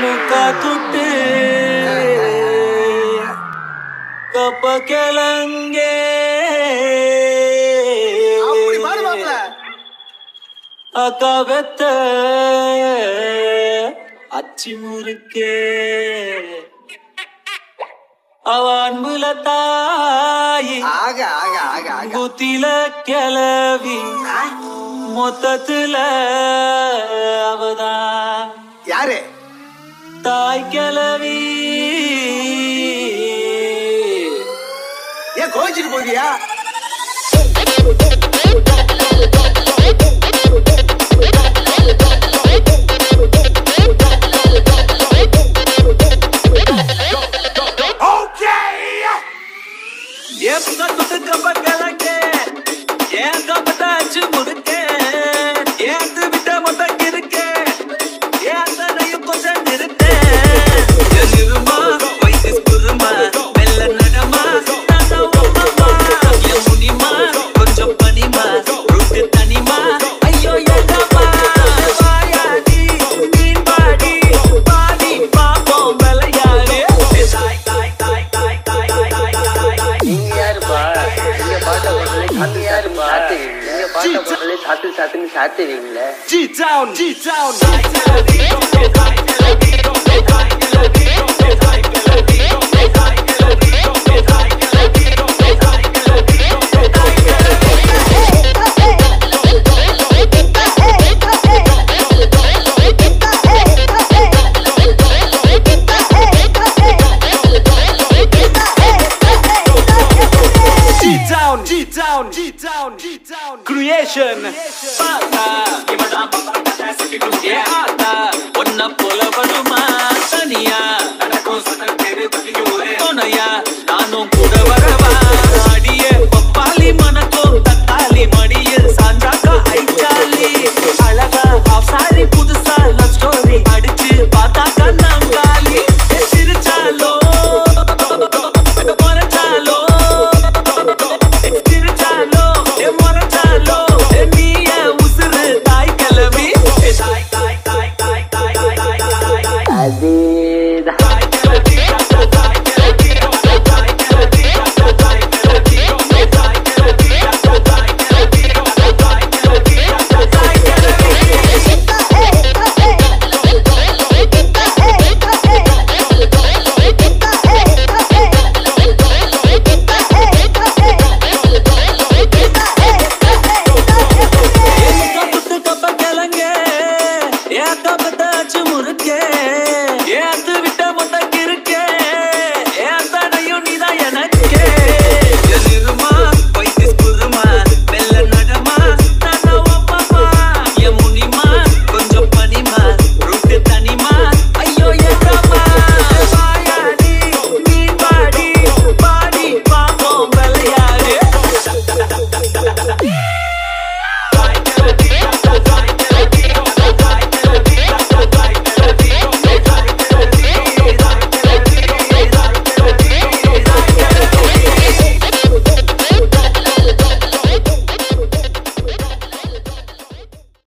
ಮುಖ ತುಟ್ಟು ಕಪ್ಪ ಕೆಲಂಗೆ அக்காவத்த அச்சி முறுக்கே. அவ அன்புல தாயி. குத்தில கிளவி. மொத்தத்துல அவதான். யாரு? தாய் கிளவி ஏன் கோச்சிட்டு போகியா ஏன் தப்பத்தை கம்பங்களக்கே ஏன் தப்பத்தை அச்சு முதுக்க G-Town. G-Town. G-Town. G-Town. creation, creation.